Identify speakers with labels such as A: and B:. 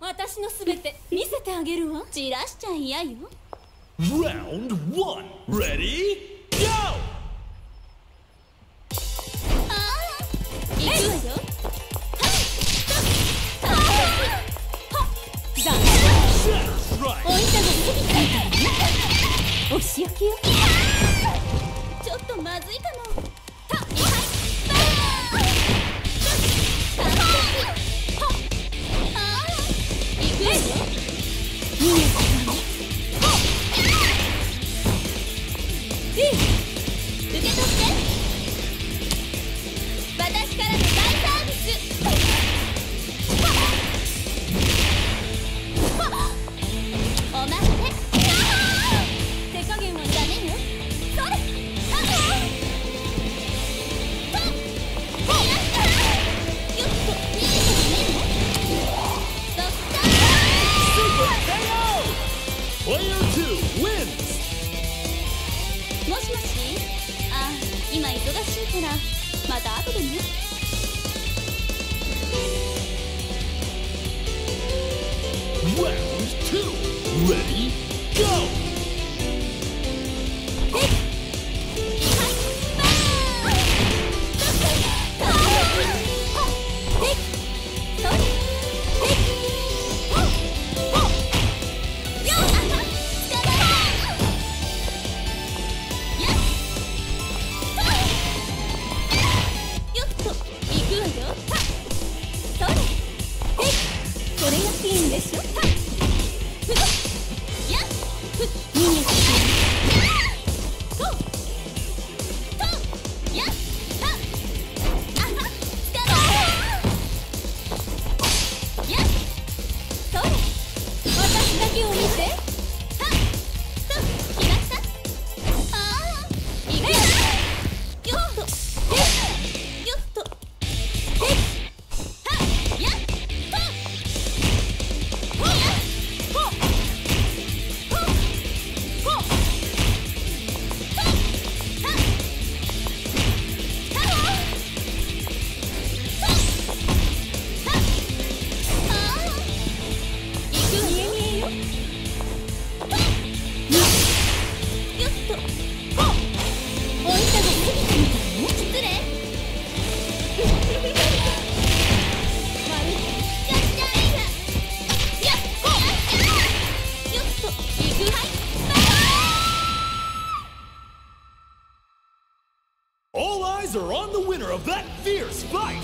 A: 私のすべて見せてあげるわ
B: 散らしちゃ嫌よ
C: Round one. Ready? Go!
B: ああ行くわよ
A: だ
C: That's right.
B: おいたが過ぎた
A: お仕置きよ
B: 私からの大サービス。おまけ。
A: 手加減は
C: だめね
B: もしもし？あ今忙しいからまた後でね
C: Round two. Ready? 你 eyes are on the winner of that fierce fight.